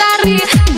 dari